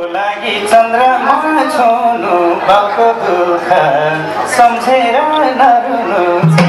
लागी लागि चन्द्रमा छोनु भएको दुःख सम्झेर नरुनु।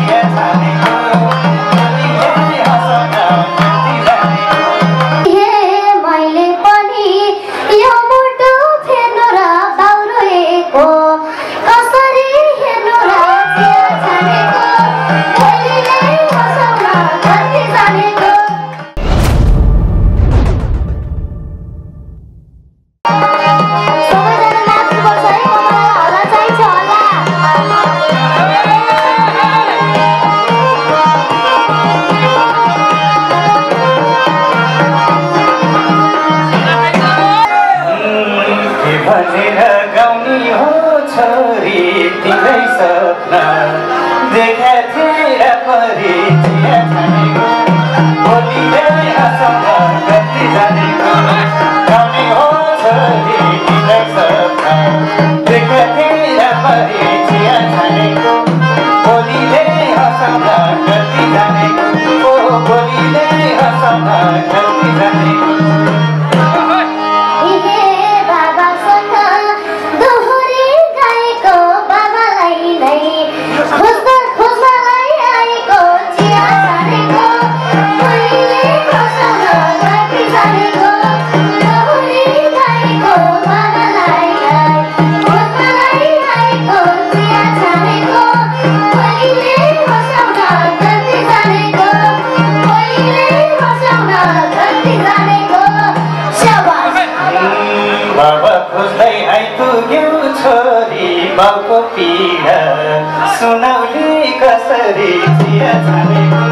Essa é alegria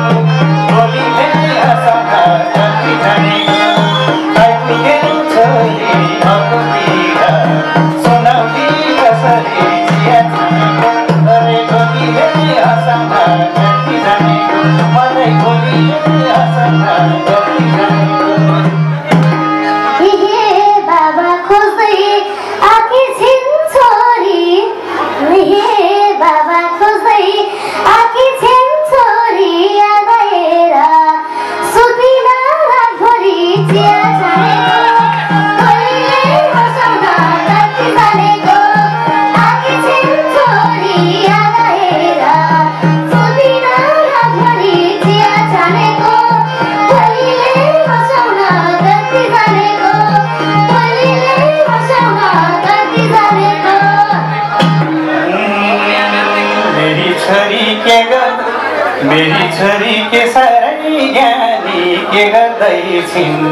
छिन्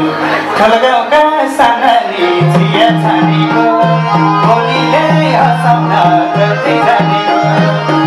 ठलगाउँका सानाले चिया छानेको भोलिले हँसाउन गर्दै जानेको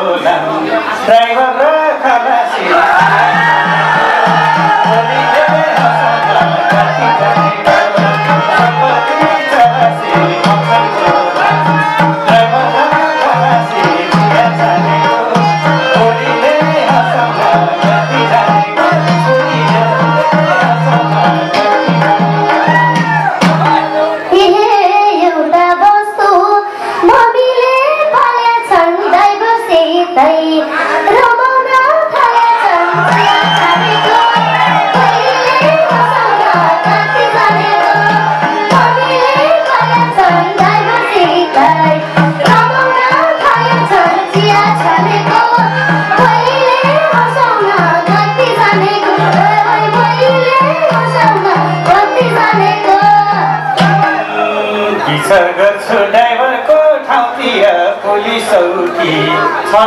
Driver, color, विचार गर्छु ड्राइभरको ठाउँतिर पुलिस चौकी छ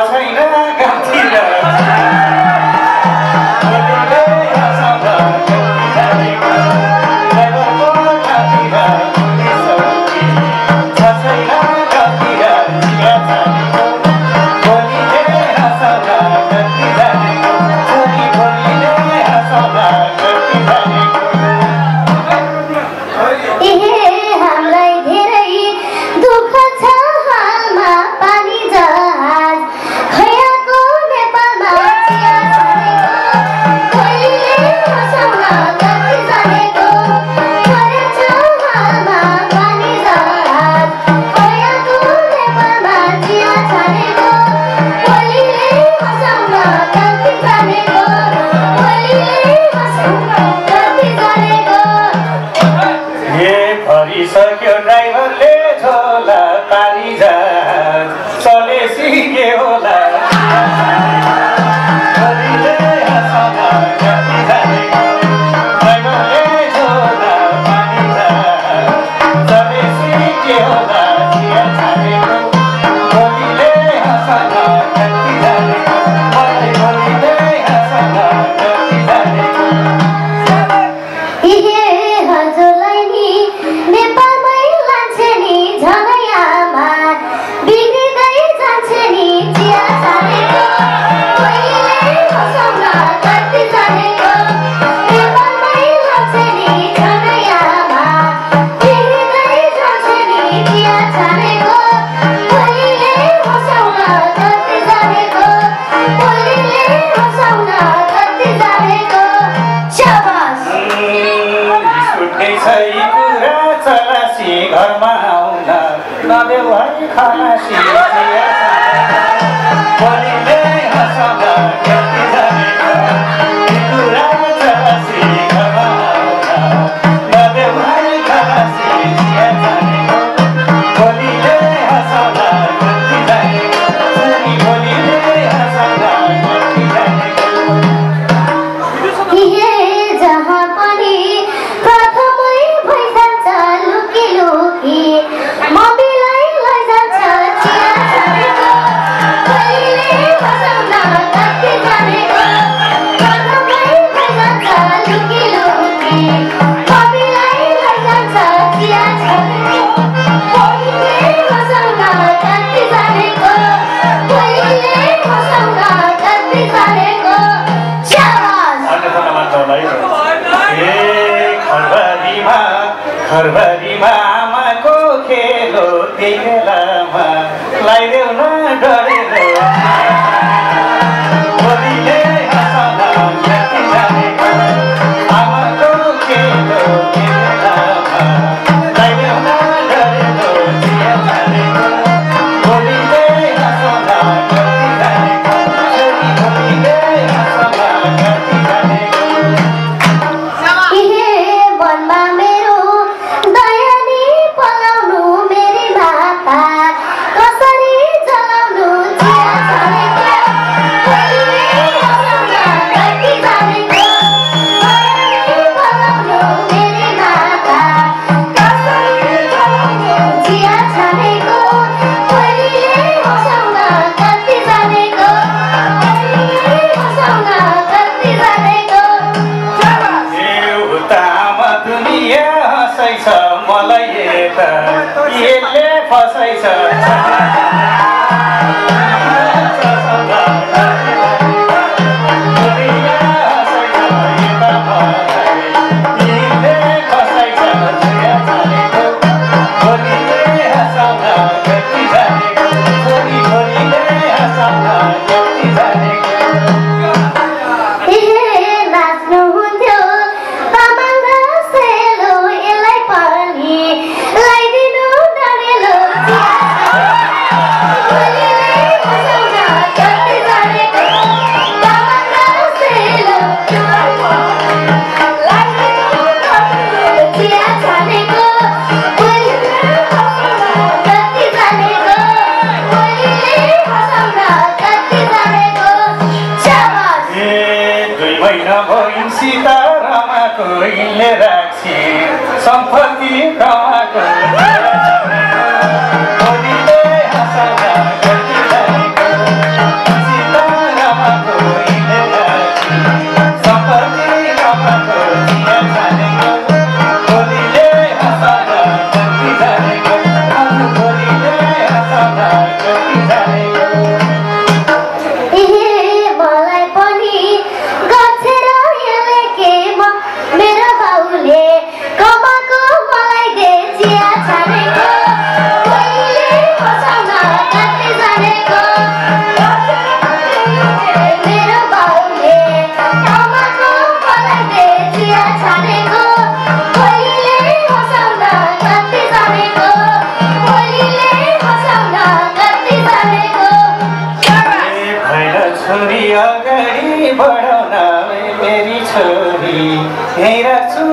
That's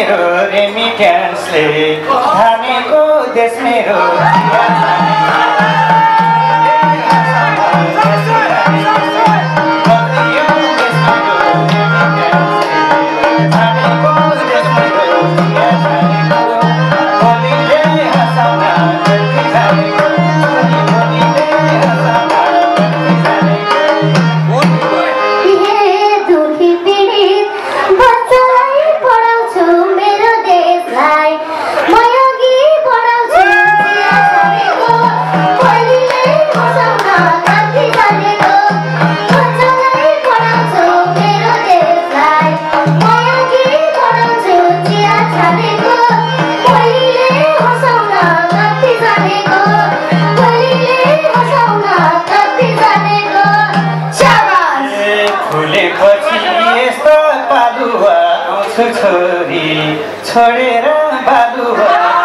मेरो रेमिट्यान्सले थामेको देश मेरो छोडेर बालुवा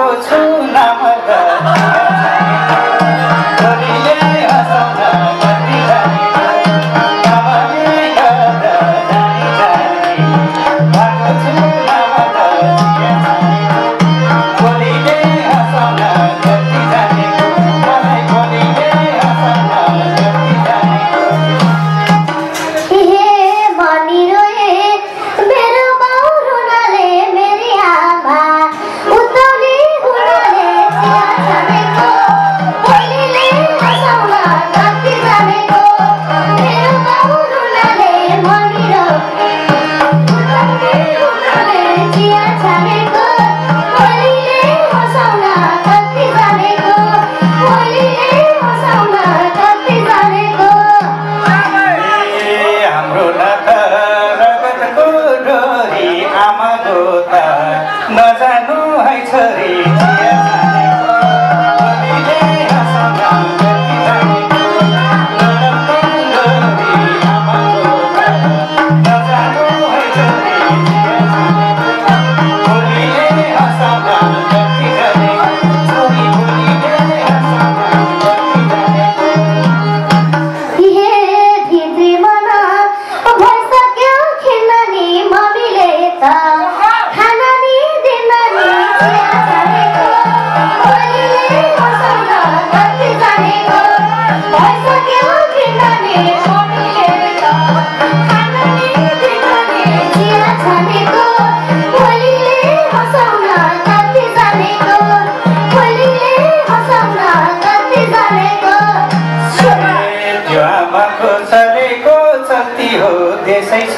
Oh.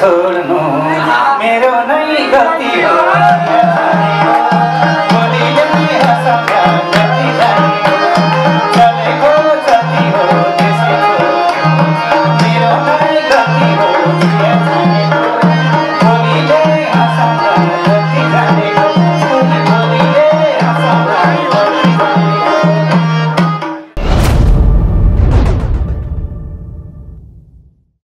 छोड्नु। मेरो नै गल्ती हो।